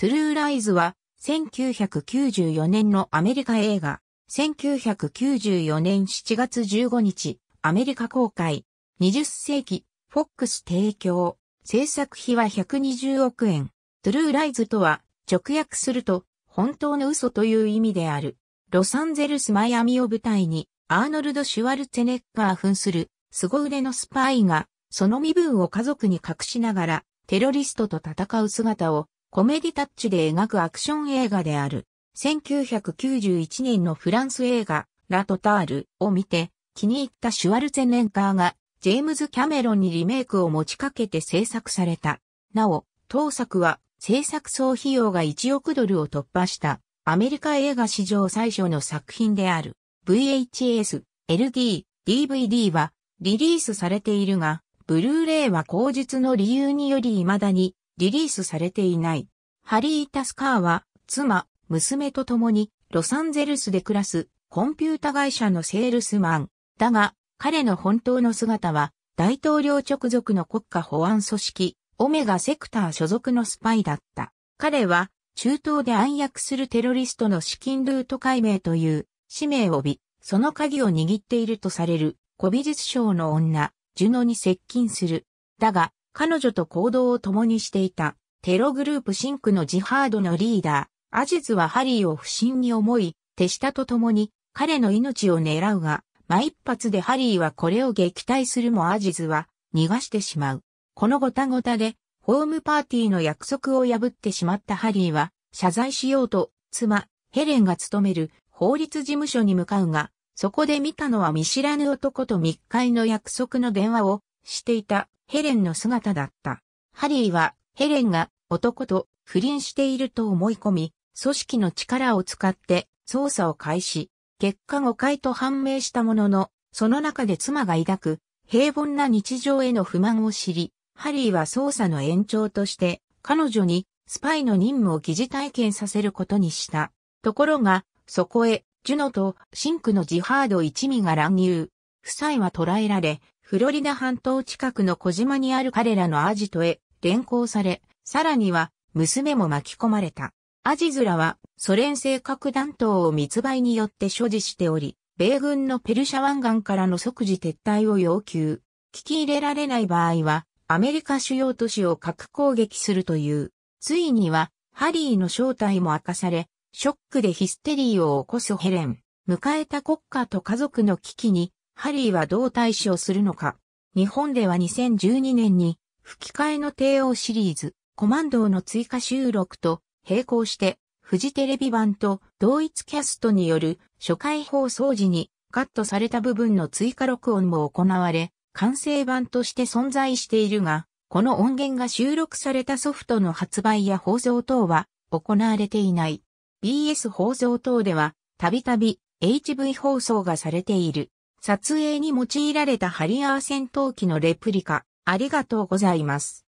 トゥルーライズは1994年のアメリカ映画、1994年7月15日、アメリカ公開、20世紀、フォックス提供、制作費は120億円。トゥルーライズとは、直訳すると、本当の嘘という意味である。ロサンゼルス・マイアミを舞台に、アーノルド・シュワルツェネッガー扮する、凄腕のスパイが、その身分を家族に隠しながら、テロリストと戦う姿を、コメディタッチで描くアクション映画である。1991年のフランス映画、ラトタールを見て、気に入ったシュワルツェネッガーが、ジェームズ・キャメロンにリメイクを持ちかけて制作された。なお、当作は制作総費用が1億ドルを突破したアメリカ映画史上最初の作品である VHS、LD、DVD はリリースされているが、ブルーレイは口述の理由により未だにリリースされていない。ハリー・タスカーは妻、娘と共にロサンゼルスで暮らすコンピュータ会社のセールスマン。だが、彼の本当の姿は大統領直属の国家保安組織オメガセクター所属のスパイだった。彼は中東で暗躍するテロリストの資金ルート解明という使命を帯び、その鍵を握っているとされる古美術商の女、ジュノに接近する。だが、彼女と行動を共にしていた。テログループ真紅のジハードのリーダー、アジズはハリーを不審に思い、手下と共に彼の命を狙うが、間一髪でハリーはこれを撃退するもアジズは逃がしてしまう。このごたごたで、ホームパーティーの約束を破ってしまったハリーは、謝罪しようと、妻、ヘレンが勤める法律事務所に向かうが、そこで見たのは見知らぬ男と密会の約束の電話をしていた。ヘレンの姿だった。ハリーはヘレンが男と不倫していると思い込み、組織の力を使って捜査を開始。結果誤解と判明したものの、その中で妻が抱く平凡な日常への不満を知り、ハリーは捜査の延長として彼女にスパイの任務を疑似体験させることにした。ところが、そこへ、ジュノとシンクのジハード一味が乱入。夫妻は捕らえられ、フロリダ半島近くの小島にある彼らのアジトへ連行され、さらには娘も巻き込まれた。アジズラはソ連製核弾頭を密売によって所持しており、米軍のペルシャ湾岸からの即時撤退を要求。聞き入れられない場合はアメリカ主要都市を核攻撃するという。ついには、ハリーの正体も明かされ、ショックでヒステリーを起こすヘレン。迎えた国家と家族の危機に、ハリーはどう対処するのか。日本では2012年に、吹き替えの帝王シリーズ、コマンドーの追加収録と、並行して、フジテレビ版と同一キャストによる初回放送時にカットされた部分の追加録音も行われ、完成版として存在しているが、この音源が収録されたソフトの発売や放送等は行われていない。BS 放送等では、たびたび HV 放送がされている。撮影に用いられたハリアー戦闘機のレプリカ、ありがとうございます。